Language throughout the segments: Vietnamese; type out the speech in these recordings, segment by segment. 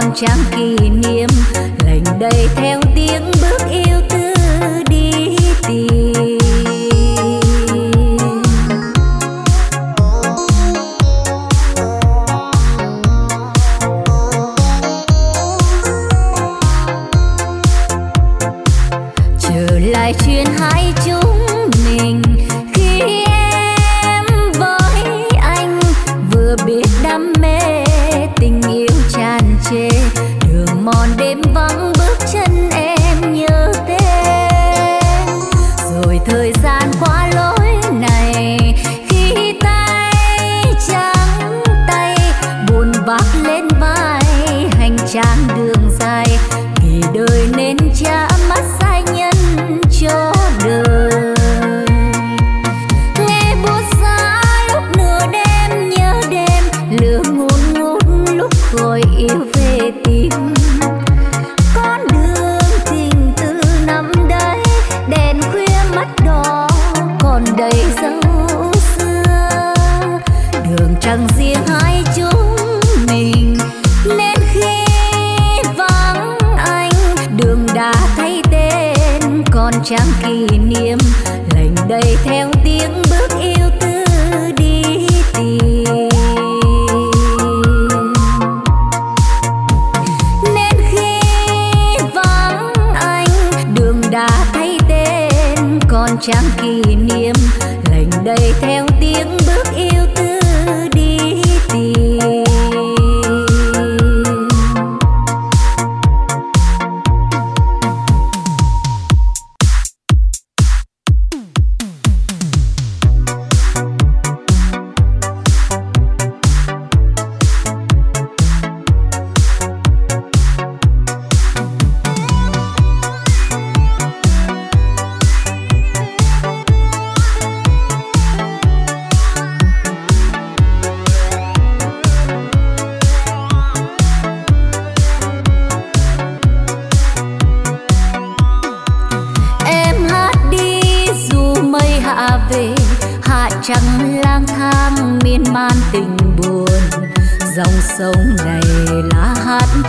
non trang kỷ niệm lành đầy theo tiếng bước yêu thương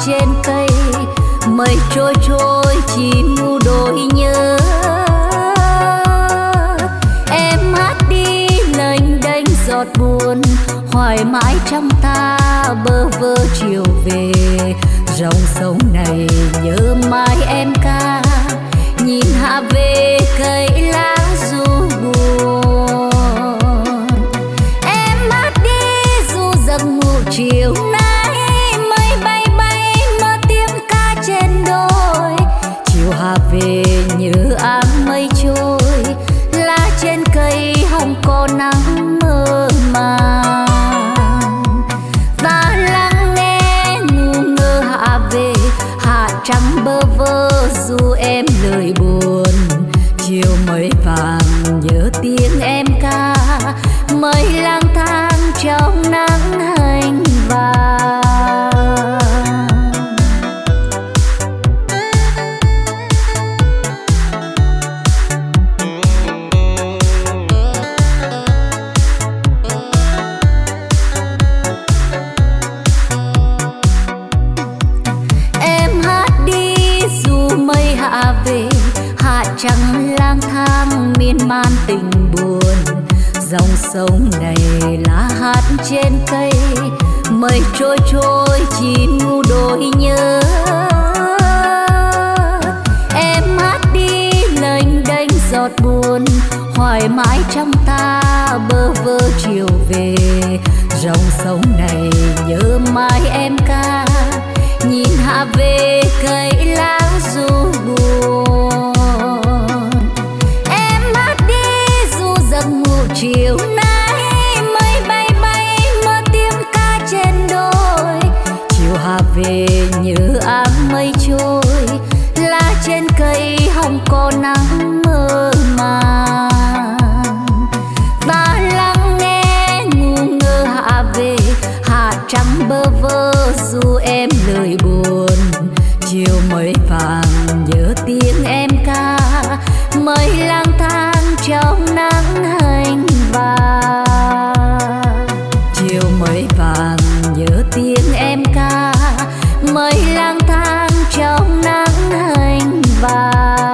trên cây, mây trôi trôi chim ngu đôi nhớ. Em hát đi lênh đênh giọt buồn, hoài mãi trong ta bơ vơ chiều về. Dòng sông này nhớ mãi em ca, nhìn hạ về cây lá trôi trôi chim ngu đôi nhớ. Em hát đi, lênh đênh giọt buồn, hoài mãi trong ta bơ vơ chiều về. Dòng sông này nhớ mãi em ca, nhìn hạ về cây lang thang trong nắng hành vàng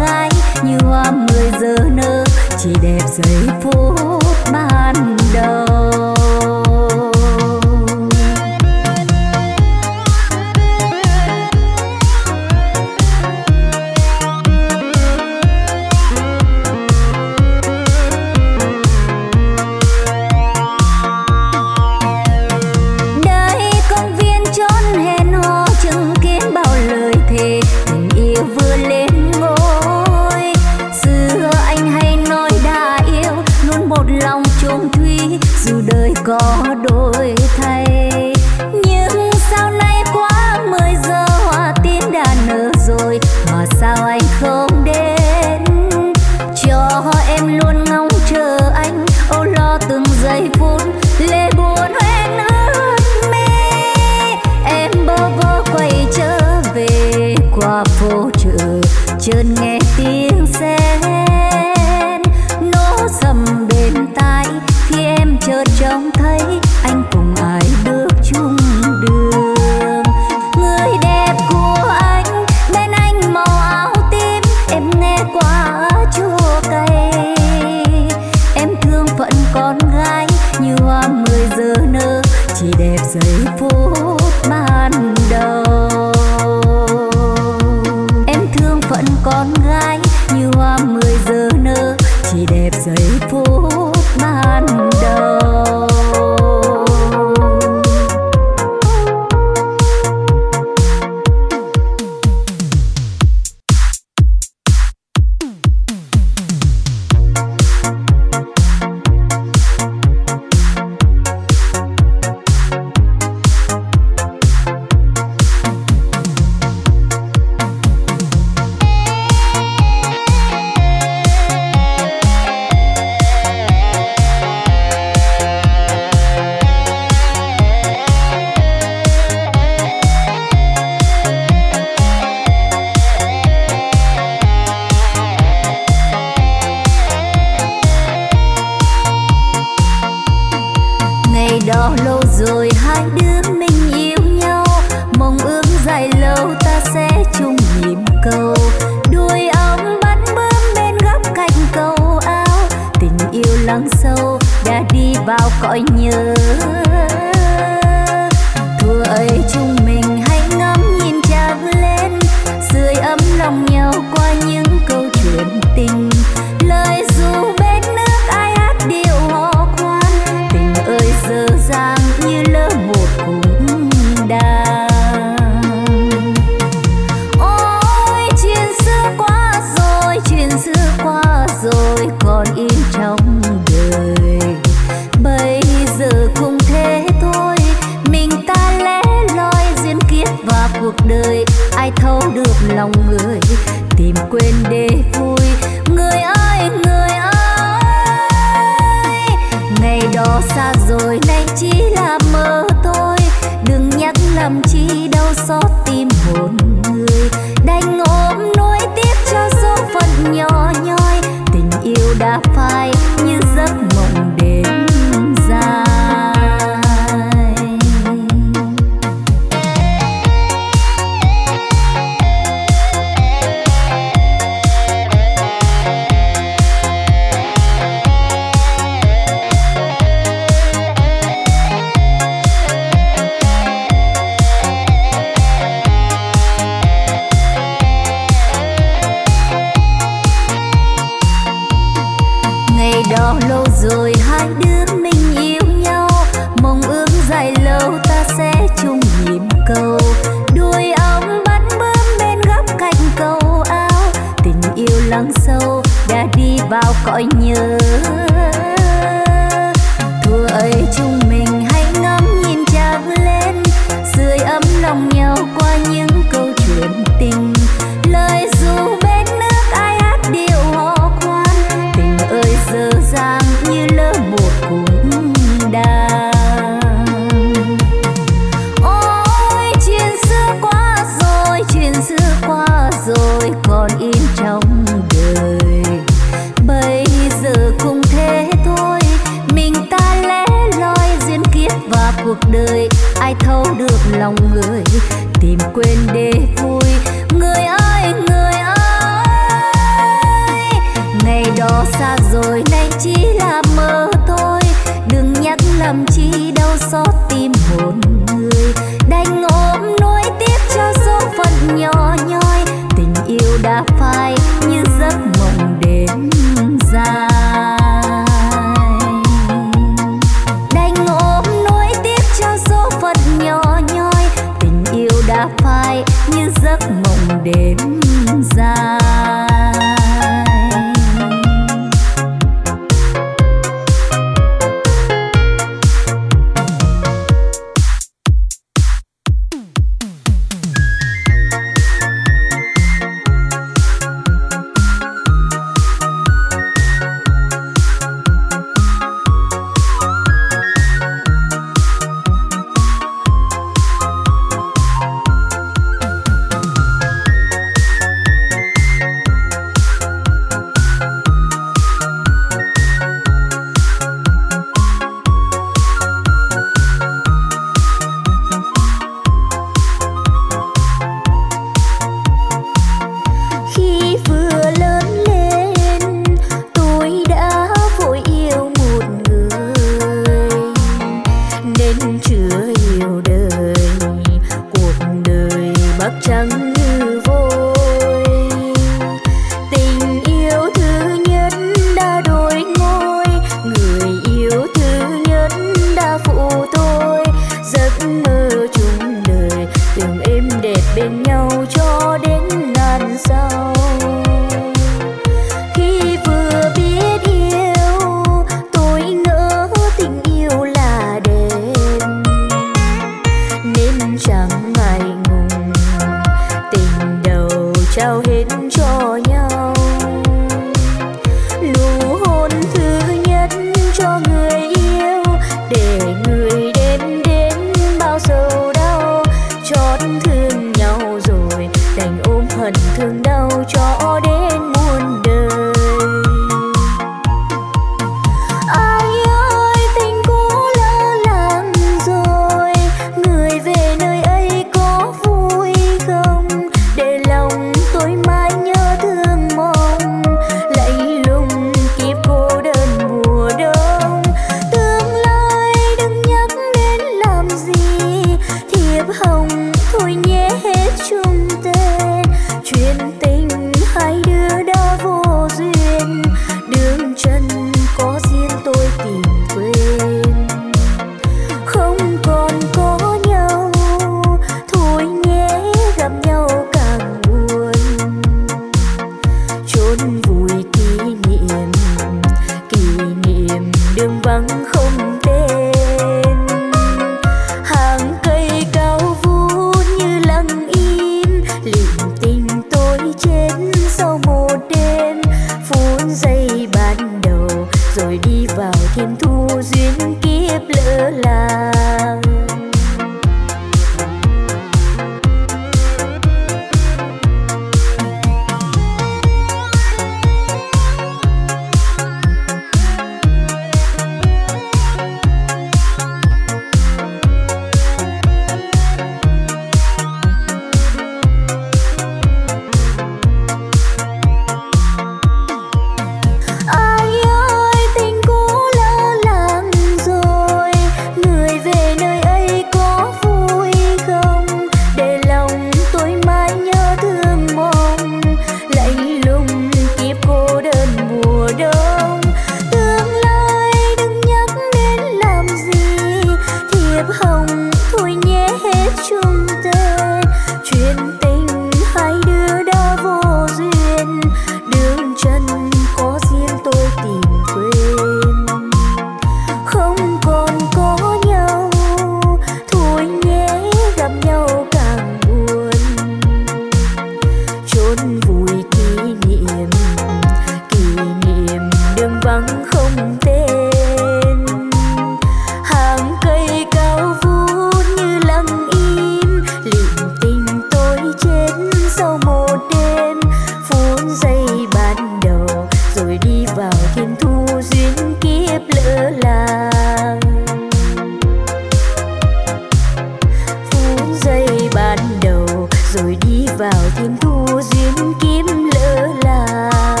thu duyên kiếm lỡ làng.